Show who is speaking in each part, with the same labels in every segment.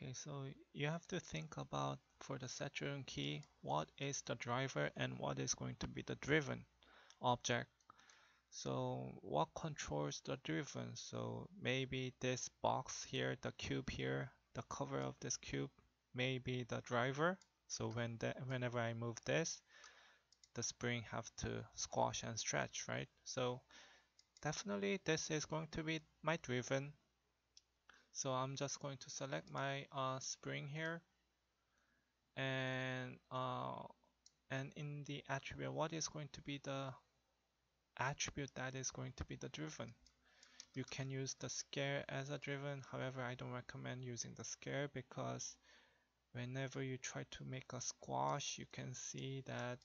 Speaker 1: Okay, so you have to think about for the driven key, what is the driver and what is going to be the driven object. So what controls the driven? So maybe this box here, the cube here, the cover of this cube may be the driver. So when whenever I move this, the spring have to squash and stretch, right? So definitely this is going to be my driven. So I'm just going to select my uh, spring here and uh, and in the attribute, what is going to be the attribute that is going to be the driven? You can use the scale as a driven. However, I don't recommend using the scale because whenever you try to make a squash, you can see that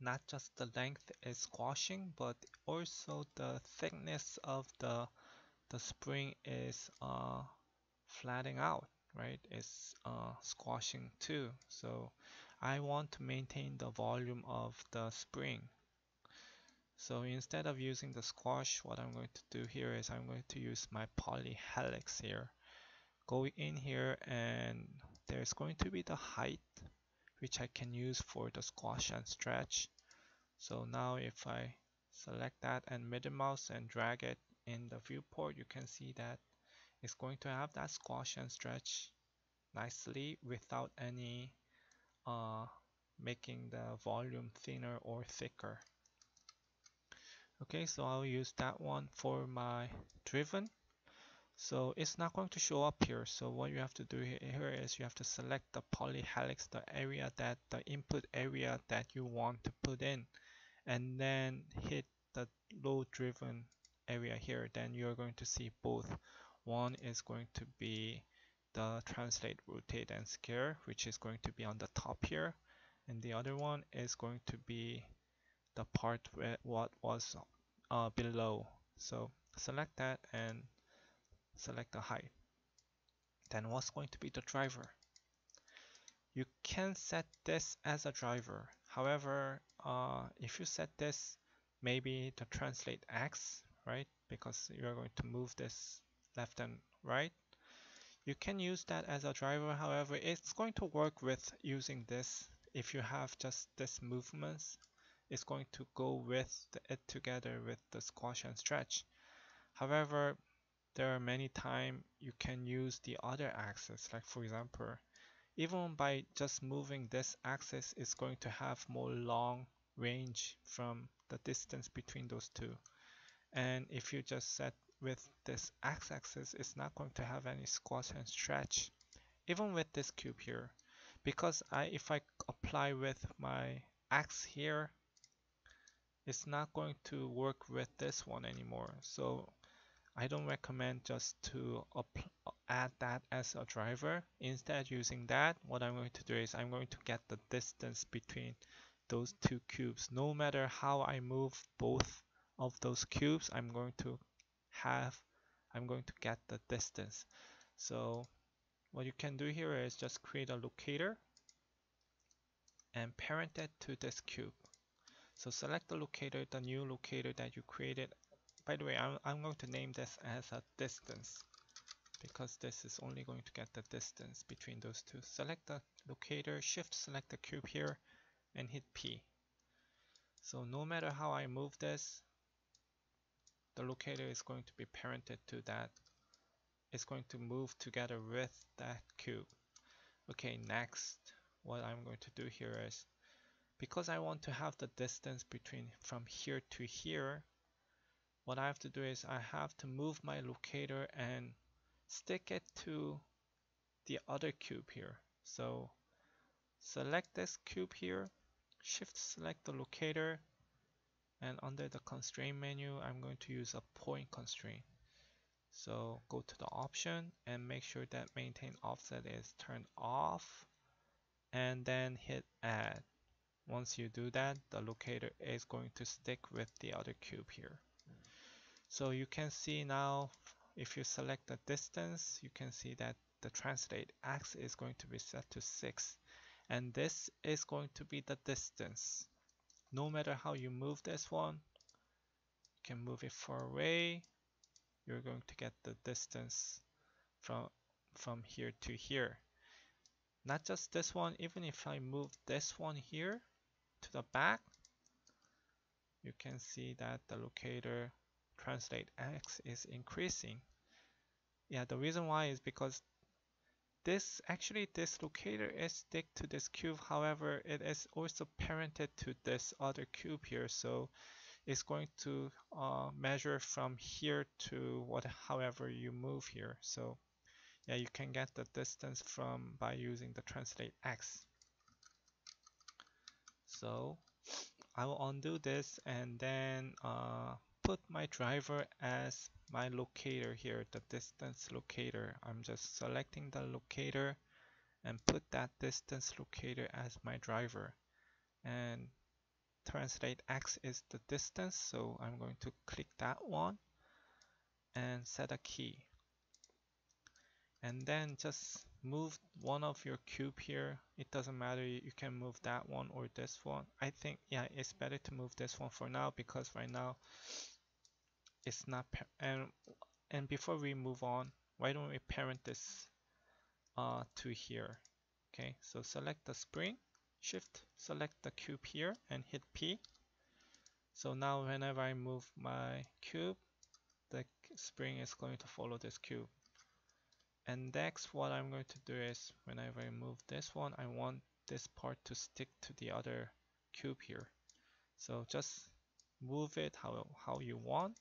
Speaker 1: not just the length is squashing, but also the thickness of the the spring is uh, flattening out, right? It's uh, squashing too. So I want to maintain the volume of the spring. So instead of using the squash, what I'm going to do here is I'm going to use my poly helix here. Go in here and there's going to be the height which I can use for the squash and stretch. So now if I select that and middle mouse and drag it in the viewport, you can see that it's going to have that squash and stretch nicely without any uh, making the volume thinner or thicker. Okay, so I'll use that one for my driven. So it's not going to show up here. So what you have to do here is you have to select the polyhelix, the area that the input area that you want to put in, and then hit the load driven area here. Then you're going to see both. One is going to be the translate, rotate, and scale, which is going to be on the top here. And the other one is going to be the part where what was uh, below. So select that and select the height. Then what's going to be the driver? You can set this as a driver. However, uh, if you set this maybe to translate X, right? Because you're going to move this left and right. You can use that as a driver. However, it's going to work with using this. If you have just this movements, it's going to go with it together with the squash and stretch. However, there are many times you can use the other axis like for example even by just moving this axis it's going to have more long range from the distance between those two. And if you just set with this x-axis it's not going to have any squash and stretch even with this cube here. Because I if I apply with my x here it's not going to work with this one anymore. So I don't recommend just to add that as a driver. Instead using that, what I'm going to do is I'm going to get the distance between those two cubes. No matter how I move both of those cubes, I'm going to have, I'm going to get the distance. So what you can do here is just create a locator and parent it to this cube. So select the locator, the new locator that you created by the way, I'm, I'm going to name this as a distance because this is only going to get the distance between those two. Select the locator, shift select the cube here and hit P. So no matter how I move this, the locator is going to be parented to that. It's going to move together with that cube. Okay, next, what I'm going to do here is, because I want to have the distance between from here to here, what I have to do is I have to move my locator and stick it to the other cube here. So select this cube here, shift select the locator, and under the constraint menu, I'm going to use a point constraint. So go to the option and make sure that maintain offset is turned off and then hit add. Once you do that, the locator is going to stick with the other cube here. So you can see now, if you select the distance, you can see that the translate x is going to be set to 6. And this is going to be the distance. No matter how you move this one, you can move it far away, you're going to get the distance from from here to here. Not just this one, even if I move this one here to the back, you can see that the locator translate X is increasing. Yeah, the reason why is because this actually this locator is stick to this cube. However it is also parented to this other cube here. So it's going to uh, measure from here to what however you move here. So yeah you can get the distance from by using the translate x. So I will undo this and then uh, put my driver as my locator here, the distance locator. I'm just selecting the locator and put that distance locator as my driver. And translate x is the distance, so I'm going to click that one and set a key. And then just move one of your cube here. It doesn't matter, you can move that one or this one. I think, yeah, it's better to move this one for now because right now it's not and and before we move on why don't we parent this uh, to here okay? So select the spring shift select the cube here and hit P. So now whenever I move my cube the spring is going to follow this cube. And next what I'm going to do is whenever I move this one I want this part to stick to the other cube here. So just move it how, how you want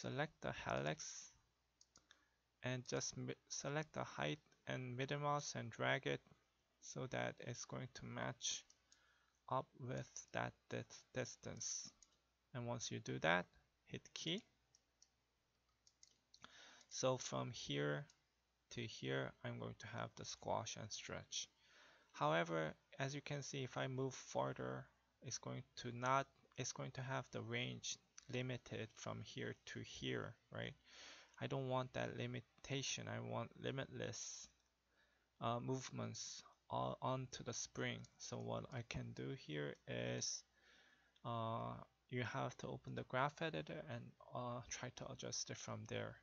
Speaker 1: select the helix and just select the height and middle mouse and drag it so that it's going to match up with that distance. And once you do that hit key. So from here to here I'm going to have the squash and stretch. However as you can see if I move farther it's going to not it's going to have the range limited from here to here, right? I don't want that limitation. I want limitless uh, movements all onto the spring. So what I can do here is uh, you have to open the graph editor and uh, try to adjust it from there.